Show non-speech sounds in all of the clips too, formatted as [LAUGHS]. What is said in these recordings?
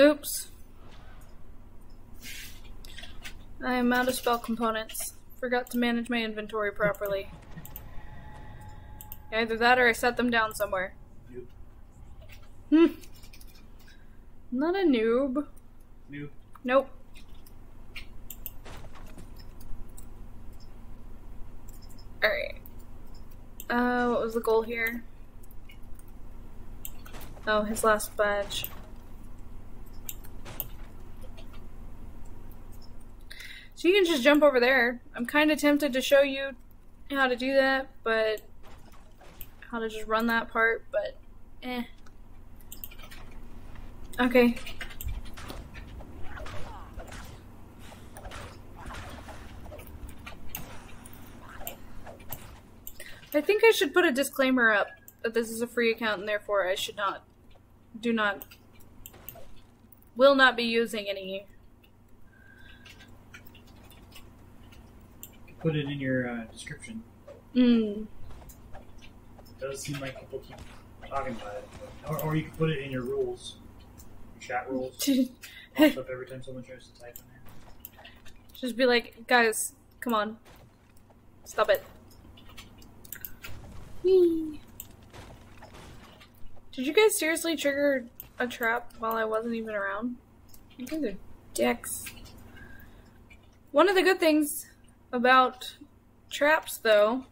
Oops. I am out of spell components. Forgot to manage my inventory properly. Either that or I set them down somewhere. Noob. Hmm. Not a noob. Noob. Nope. Alright. Uh, what was the goal here? Oh, his last badge. You can just jump over there. I'm kind of tempted to show you how to do that, but how to just run that part, but eh. Okay. I think I should put a disclaimer up that this is a free account and therefore I should not, do not, will not be using any. Put it in your uh, description. Mm. It does seem like people keep talking about it. But, or, or you can put it in your rules. Your chat rules. [LAUGHS] Pops up every time someone tries to type in there. Just be like, guys, come on. Stop it. Whee. Did you guys seriously trigger a trap while I wasn't even around? You guys are dicks. One of the good things about traps, though,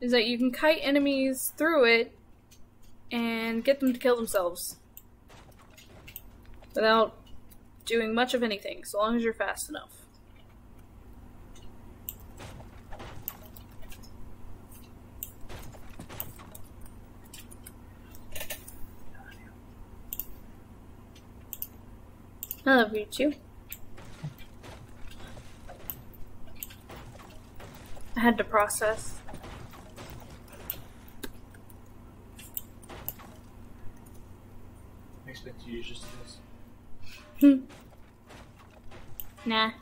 is that you can kite enemies through it and get them to kill themselves without doing much of anything, so long as you're fast enough. I love you too. Had to process. I expect you to do this. Hmm. [LAUGHS] Nah.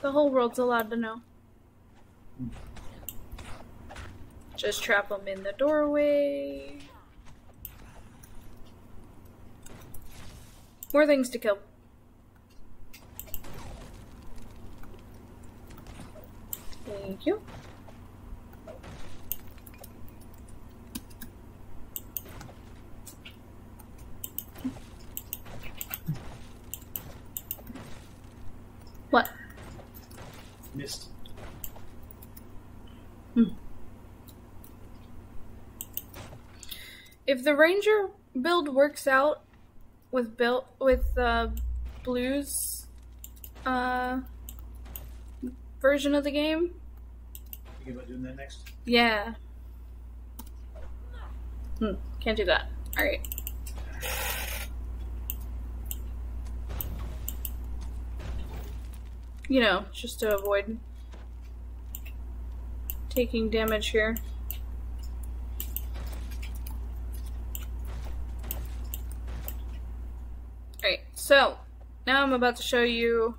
The whole world's allowed to know. Just trap them in the doorway. More things to kill. Thank you. What? Missed. If the ranger build works out with build with uh, blues uh, version of the game, Think about doing that next. yeah. Hmm, can't do that. All right. You know, just to avoid taking damage here. Alright, so now I'm about to show you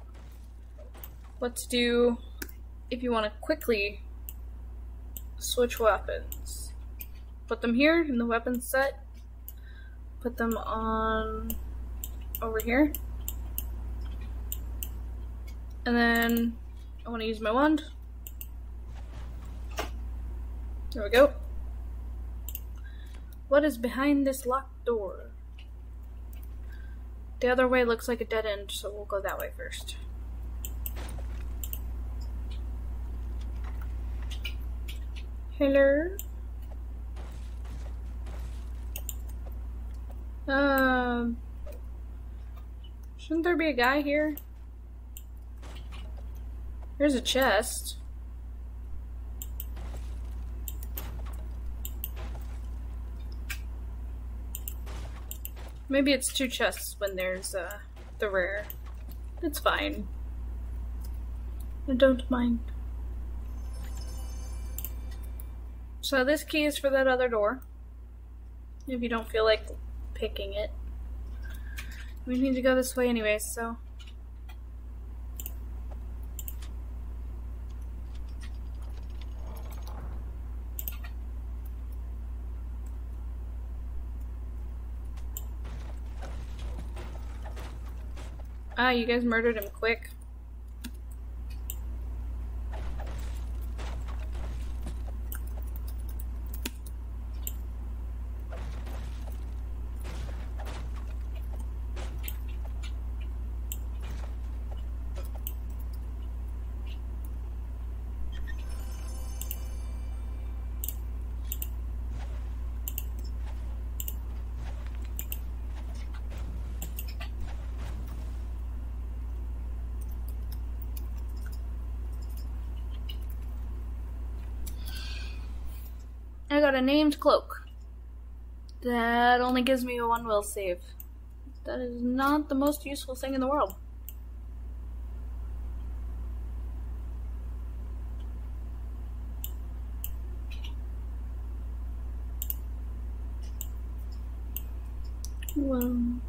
what to do if you want to quickly switch weapons. Put them here in the weapon set. Put them on over here. And then I want to use my wand. There we go. What is behind this locked door? The other way looks like a dead end, so we'll go that way first. Hello? Um. Shouldn't there be a guy here? Here's a chest. Maybe it's two chests when there's uh, the rare. It's fine. I don't mind. So this key is for that other door. If you don't feel like picking it. We need to go this way anyways, so... Ah, you guys murdered him quick. I got a named cloak. That only gives me a one will save. That is not the most useful thing in the world. Well.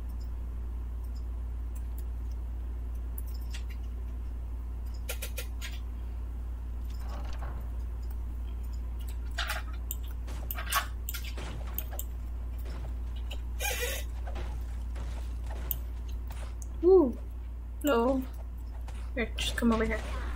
Ooh. No. Here, just come over here.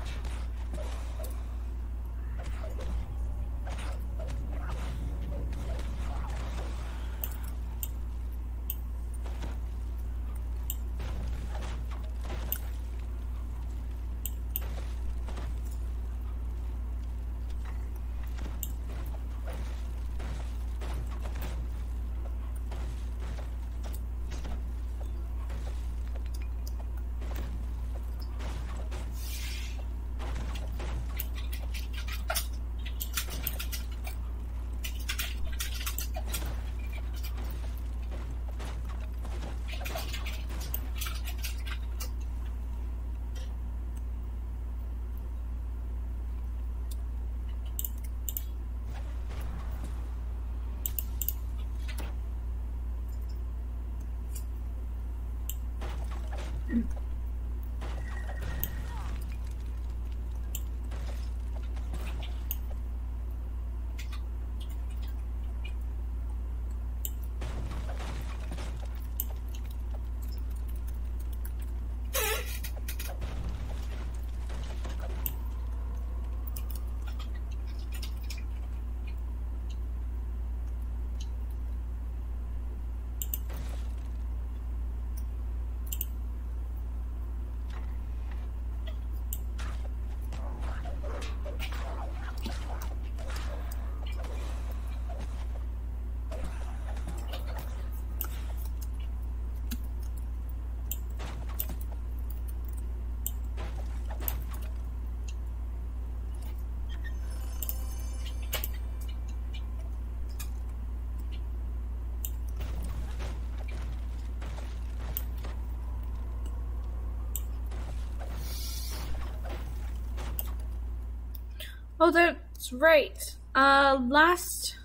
Oh, that's right. Uh, last.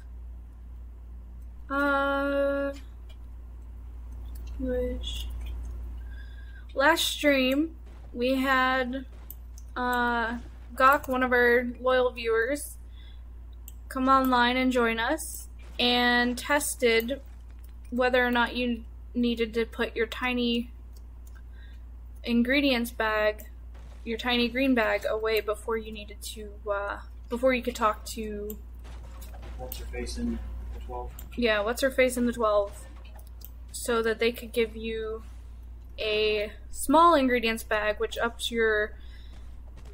Uh. Last stream, we had. Uh. Gawk, one of our loyal viewers, come online and join us and tested whether or not you needed to put your tiny ingredients bag your tiny green bag away before you needed to uh, before you could talk to What's her face in the 12? yeah what's her face in the 12 so that they could give you a small ingredients bag which ups your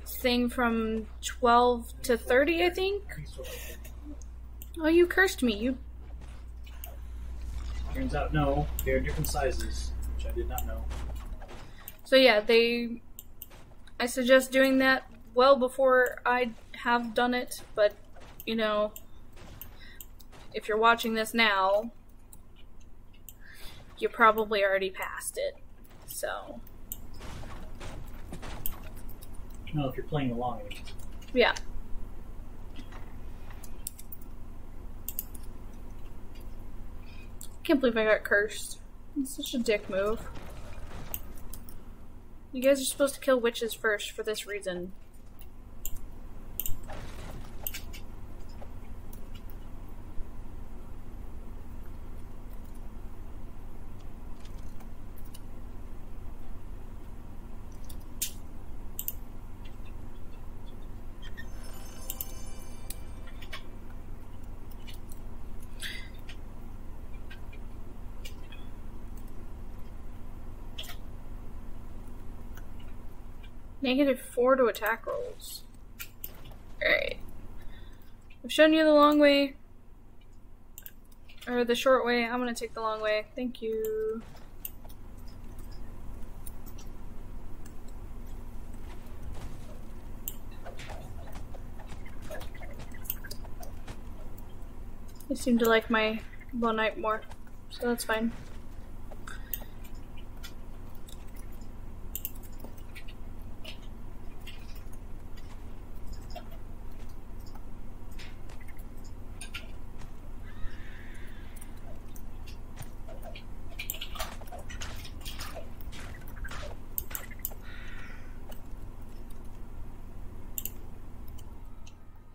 thing from 12 to 30 i think I think so. oh you cursed me you Turns out, no, they're different sizes, which I did not know. so yeah they i suggest doing that well before i have done it but you know if you're watching this now you probably already passed it so. No, if you're playing along. Yeah. Can't believe i got cursed. It's such a dick move you guys are supposed to kill witches first for this reason Negative four to attack rolls. Alright. I've shown you the long way. Or the short way. I'm gonna take the long way. Thank you. I seem to like my Knight more, so that's fine.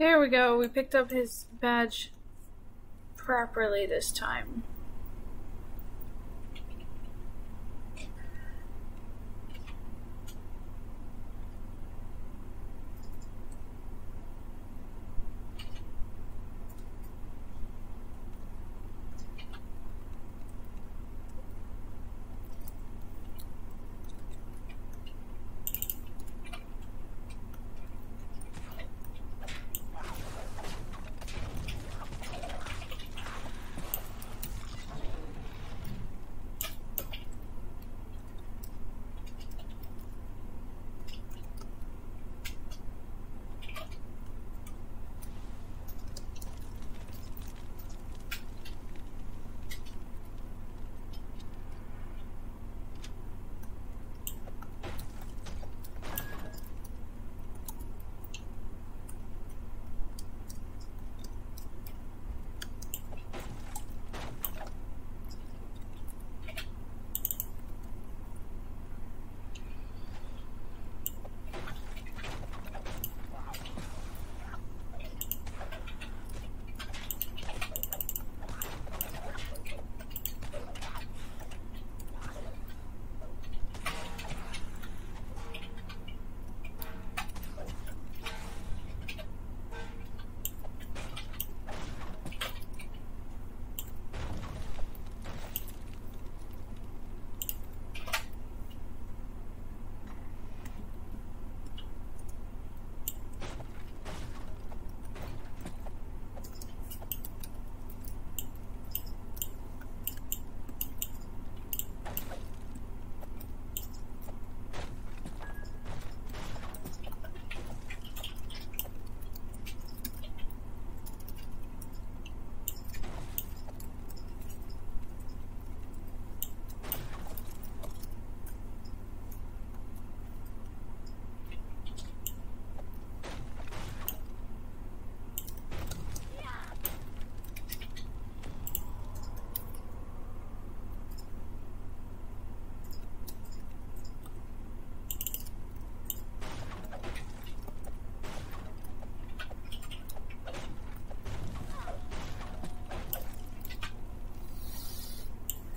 There we go, we picked up his badge properly this time.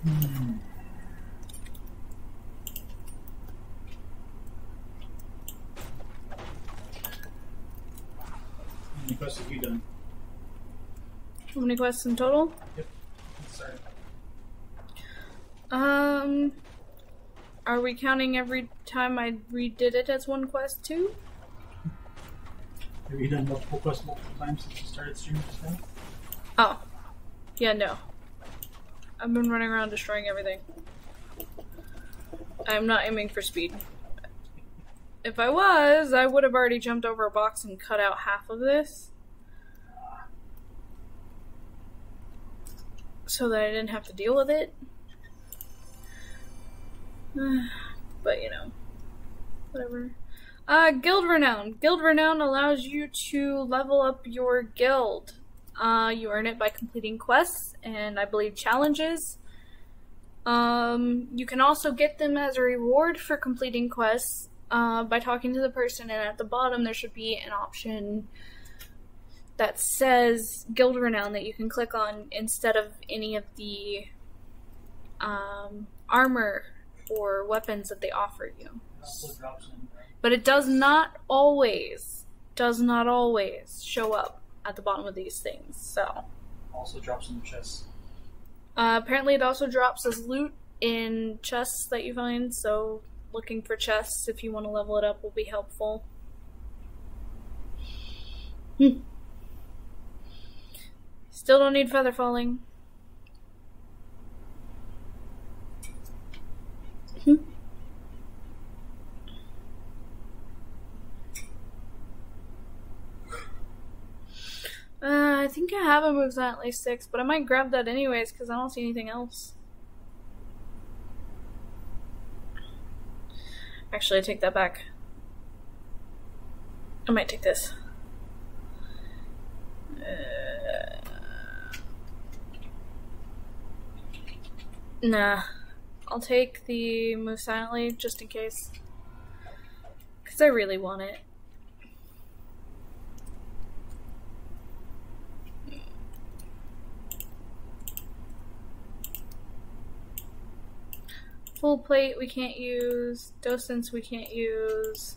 Hmm. How many quests have you done? How many quests in total? Yep. Sorry. Um, are we counting every time I redid it as one quest too? Have you done multiple quests multiple times since you started streaming just now? Oh, yeah, no. I've been running around destroying everything. I'm not aiming for speed. If I was, I would have already jumped over a box and cut out half of this. So that I didn't have to deal with it. [SIGHS] but, you know. Whatever. Uh, Guild Renown. Guild Renown allows you to level up your guild. Uh, you earn it by completing quests and I believe challenges. Um, you can also get them as a reward for completing quests uh, by talking to the person, and at the bottom there should be an option that says Guild Renown that you can click on instead of any of the um, armor or weapons that they offer you. But it does not always, does not always show up at the bottom of these things. So also drops in the chests. Uh, apparently, it also drops as loot in chests that you find. So looking for chests if you want to level it up will be helpful. Hmm. Still don't need feather falling. Hmm. Uh, I think I have a move at least six, but I might grab that anyways because I don't see anything else. Actually, I take that back. I might take this. Uh, nah. I'll take the move silently just in case. Because I really want it. Full plate we can't use. Docents we can't use.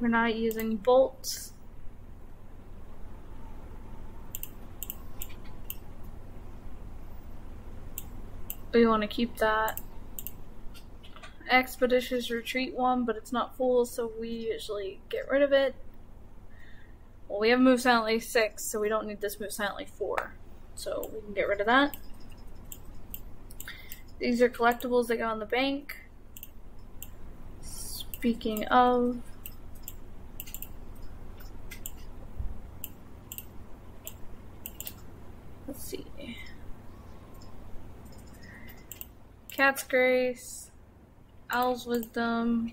We're not using bolts. We want to keep that. Expeditious Retreat one, but it's not full, so we usually get rid of it. Well, we have Move Silently 6, so we don't need this Move Silently 4. So we can get rid of that. These are collectibles that go in the bank. Speaking of, let's see. Cat's Grace, Owl's Wisdom,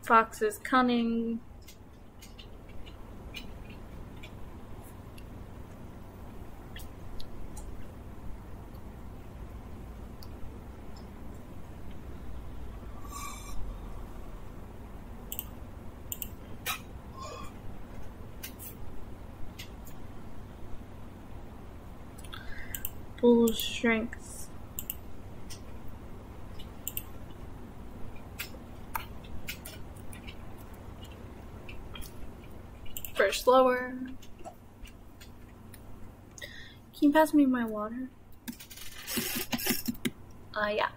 Fox's Cunning, First lower. Can you pass me my water? Uh, yeah.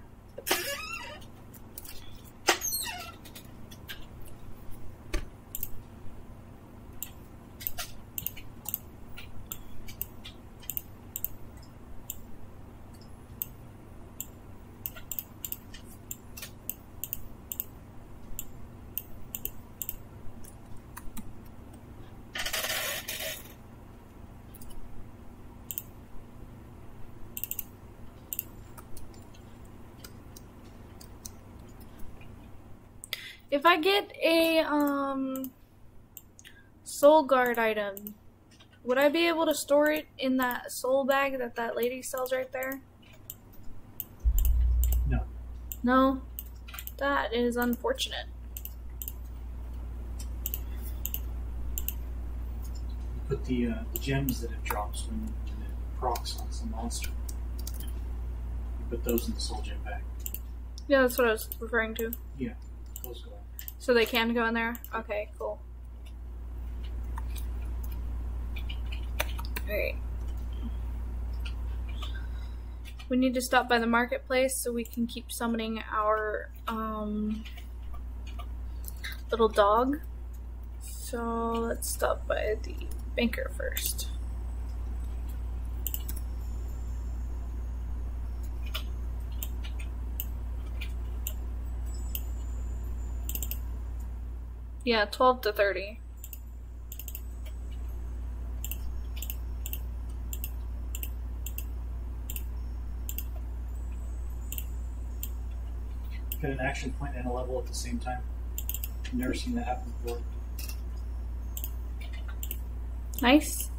I get a um soul guard item, would I be able to store it in that soul bag that that lady sells right there? No. No? That is unfortunate. Put the, uh, the gems that it drops when, when it procs on some monster. You put those in the soul gem bag. Yeah, that's what I was referring to. Yeah, those go. So they can go in there? Okay, cool. Alright. We need to stop by the marketplace so we can keep summoning our um, little dog. So let's stop by the banker first. Yeah, 12 to 30. Get an action point and a level at the same time. Never seen that happen before. Nice.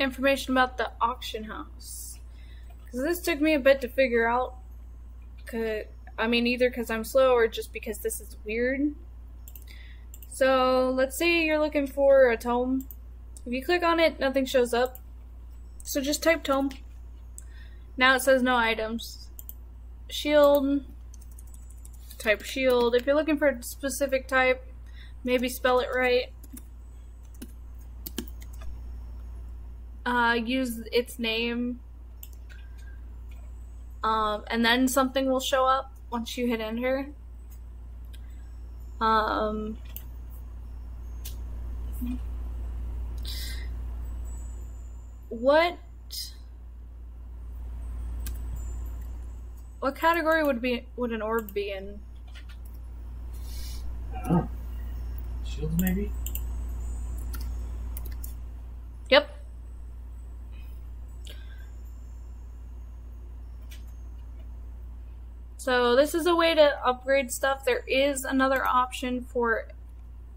Information about the auction house. Because this took me a bit to figure out. Cause, I mean, either because I'm slow or just because this is weird. So, let's say you're looking for a tome. If you click on it, nothing shows up. So just type tome. Now it says no items. Shield. Type shield. If you're looking for a specific type, maybe spell it right. Uh, use its name, um, and then something will show up once you hit enter. Um, what what category would be would an orb be in? Shields, maybe. Yep. So this is a way to upgrade stuff. There is another option for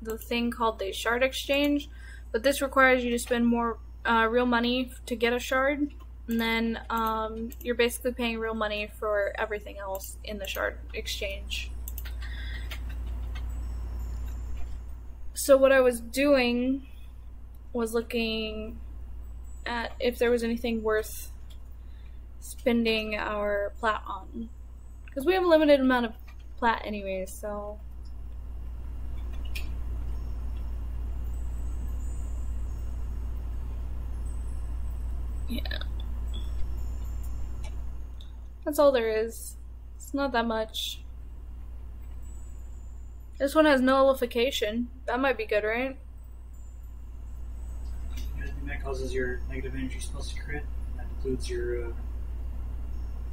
the thing called the shard exchange, but this requires you to spend more uh, real money to get a shard, and then um, you're basically paying real money for everything else in the shard exchange. So what I was doing was looking at if there was anything worth spending our plat on. Because we have a limited amount of plat anyways, so... Yeah. That's all there is. It's not that much. This one has nullification. That might be good, right? That causes your negative energy spells to crit. That includes your uh,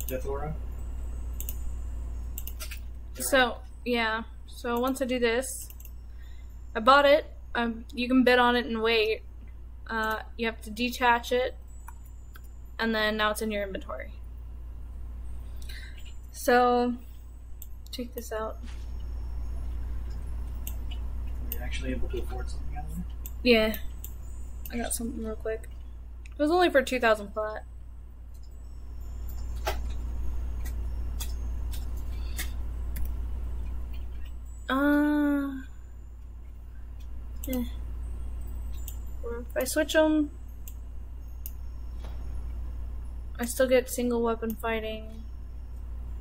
death aura. So, yeah. So once I do this, I bought it. Um, you can bid on it and wait. Uh, you have to detach it, and then now it's in your inventory. So, check this out. Are you actually able to afford something out of it? Yeah. I got something real quick. It was only for 2,000 plat. Uh. Eh. Or if I switch them, I still get single weapon fighting.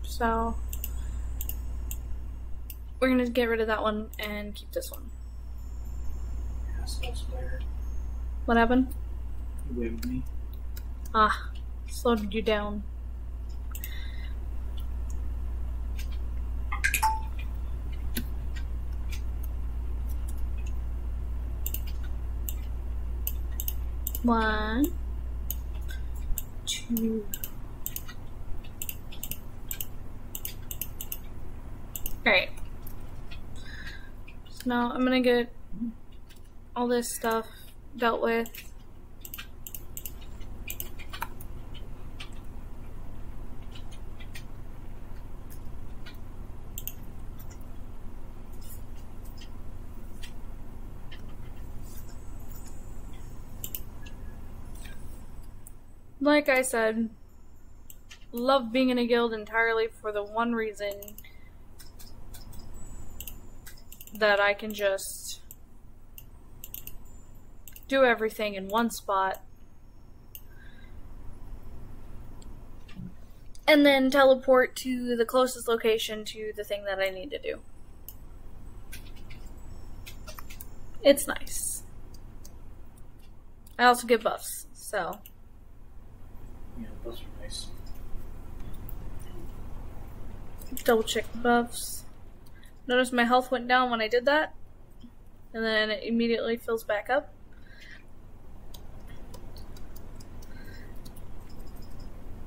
So. We're gonna get rid of that one and keep this one. Yeah. What happened? You waved me. Ah, slowed you down. One, two. Alright. So now I'm gonna get all this stuff dealt with. Like I said, love being in a guild entirely for the one reason that I can just do everything in one spot and then teleport to the closest location to the thing that I need to do. It's nice. I also get buffs, so. Yeah, are nice. Double check buffs. Notice my health went down when I did that, and then it immediately fills back up.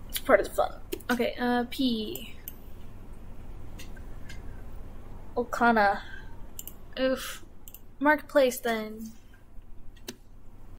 It's part of the fun. Okay, uh, P. Okana. Oof. Marketplace then.